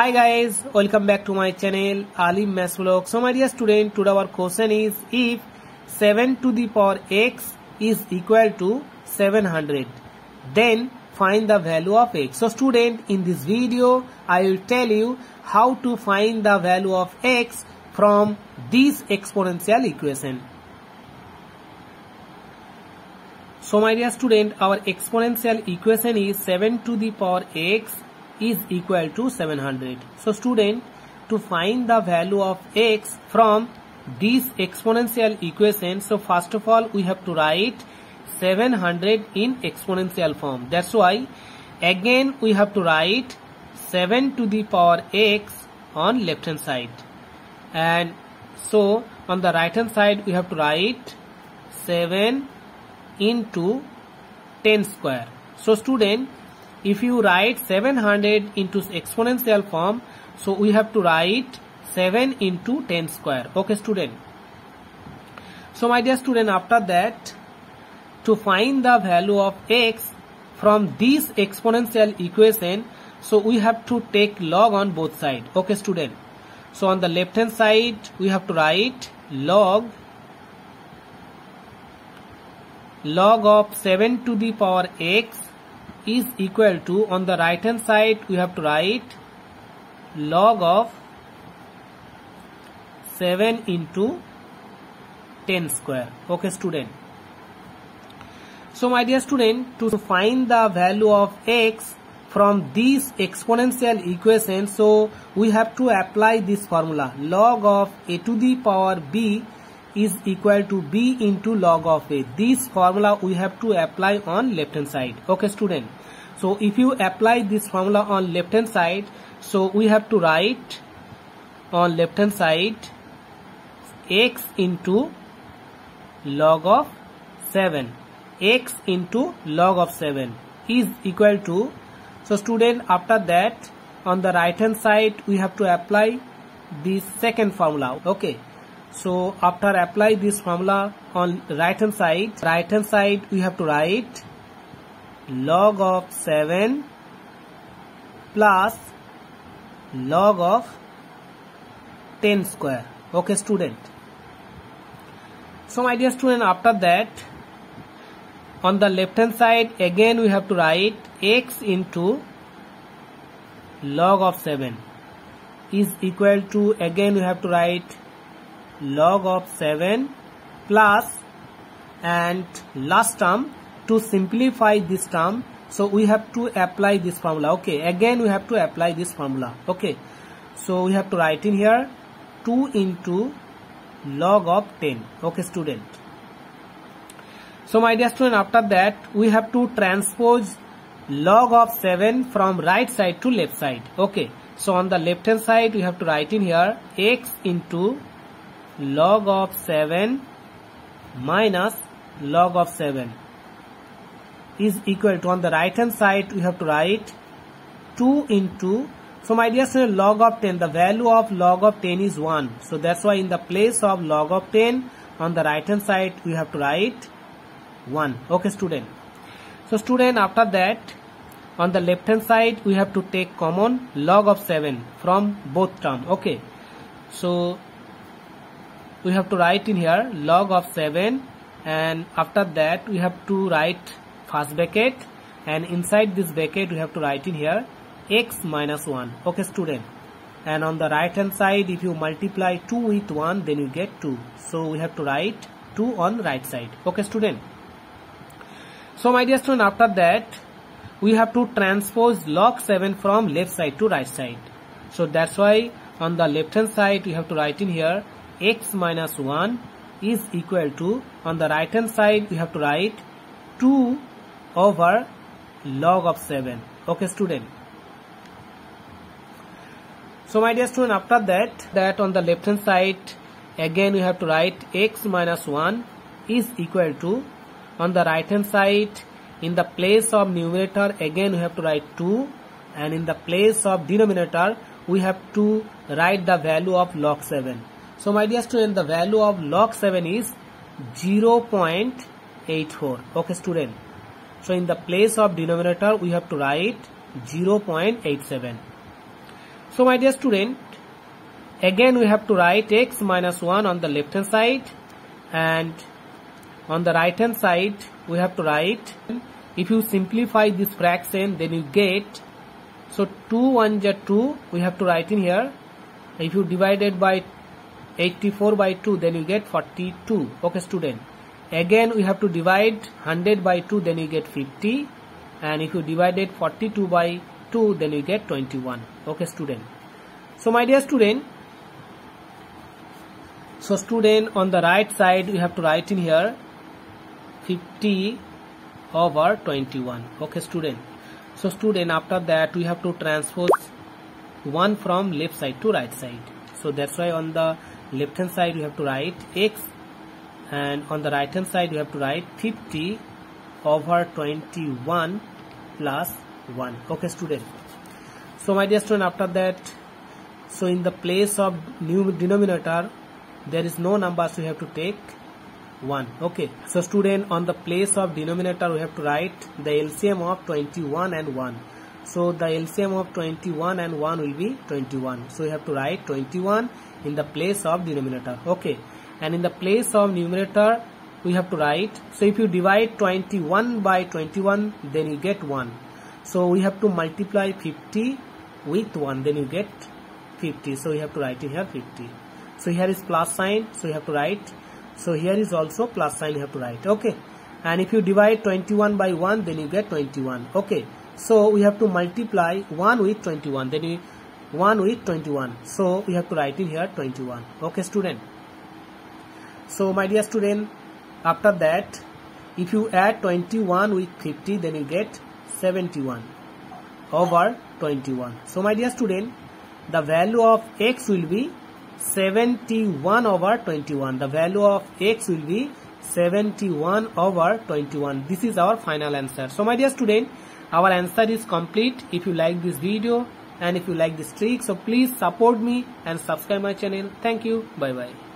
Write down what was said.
Hi guys, welcome back to my channel Alim Maths Vlog. So my dear student, today our question is if 7 to the power x is equal to 700, then find the value of x. So student, in this video, I will tell you how to find the value of x from this exponential equation. So my dear student, our exponential equation is 7 to the power x is equal to 700. So student, to find the value of x from this exponential equation, so first of all we have to write 700 in exponential form. That's why again we have to write 7 to the power x on left hand side. And so on the right hand side we have to write 7 into 10 square. So student, if you write 700 into exponential form so we have to write 7 into 10 square. Okay student. So my dear student after that to find the value of x from this exponential equation so we have to take log on both sides okay student. So on the left hand side we have to write log log of 7 to the power x is equal to on the right hand side we have to write log of 7 into 10 square. Okay student. So my dear student to find the value of x from this exponential equation so we have to apply this formula. Log of a to the power b is equal to b into log of a. This formula we have to apply on left hand side. Okay student. So if you apply this formula on left hand side, so we have to write on left hand side x into log of 7 x into log of 7 is equal to so student after that on the right hand side we have to apply the second formula okay so after apply this formula on right hand side, right hand side we have to write log of 7 plus log of 10 square. Okay student. So my dear student after that on the left hand side again we have to write x into log of 7 is equal to again we have to write log of 7 plus and last term to simplify this term. So we have to apply this formula. Okay again we have to apply this formula. Okay so we have to write in here 2 into log of 10 okay student. So my dear student after that we have to transpose log of 7 from right side to left side. Okay so on the left hand side we have to write in here x into log of 7 minus log of 7 is equal to on the right hand side we have to write 2 into so my dear student log of 10 the value of log of 10 is 1 so that's why in the place of log of 10 on the right hand side we have to write 1 okay student. So student after that on the left hand side we have to take common log of 7 from both term okay. So we have to write in here log of 7 and after that we have to write first bracket and inside this bracket we have to write in here x minus 1 okay student. And on the right hand side if you multiply 2 with 1 then you get 2 so we have to write 2 on the right side. Okay student. So my dear student after that we have to transpose log 7 from left side to right side. So that's why on the left hand side we have to write in here x minus 1 is equal to on the right hand side we have to write 2 over log of 7 okay student. So my dear student after that that on the left hand side again we have to write x minus 1 is equal to on the right hand side in the place of numerator again we have to write 2 and in the place of denominator we have to write the value of log 7 so my dear student, the value of log 7 is 0.84. Okay student. So in the place of denominator, we have to write 0.87. So my dear student again we have to write x minus 1 on the left hand side and on the right hand side we have to write if you simplify this fraction then you get so 2 1 2 we have to write in here if you divide it by 84 by 2 then you get 42 okay student. Again we have to divide 100 by 2 then you get 50 and if you divide it 42 by 2 then you get 21 okay student. So my dear student so student on the right side we have to write in here 50 over 21 okay student. So student after that we have to transpose 1 from left side to right side. So that's why on the left hand side we have to write x and on the right hand side we have to write 50 over 21 plus 1 okay student. So my dear student after that so in the place of new denominator there is no numbers we have to take 1 okay so student on the place of denominator we have to write the LCM of 21 and 1 so the LCM of 21 and 1 will be 21 so we have to write 21 in the place of denominator. Okay. And in the place of numerator we have to write. So if you divide 21 by 21 then you get 1 so we have to multiply 50 with 1 then you get 50 so we have to write here 50 so here is plus sign. So you have to write. So here is also plus sign you have to write. Okay. And if you divide 21 by 1 then you get 21 okay. So we have to multiply 1 with 21 then you 1 with 21 so we have to write in here 21 okay student. So my dear student after that if you add 21 with 50 then you get 71 over 21 so my dear student the value of x will be 71 over 21 the value of x will be 71 over 21 this is our final answer. So my dear student our answer is complete. If you like this video and if you like this trick so please support me and subscribe my channel. Thank you. Bye bye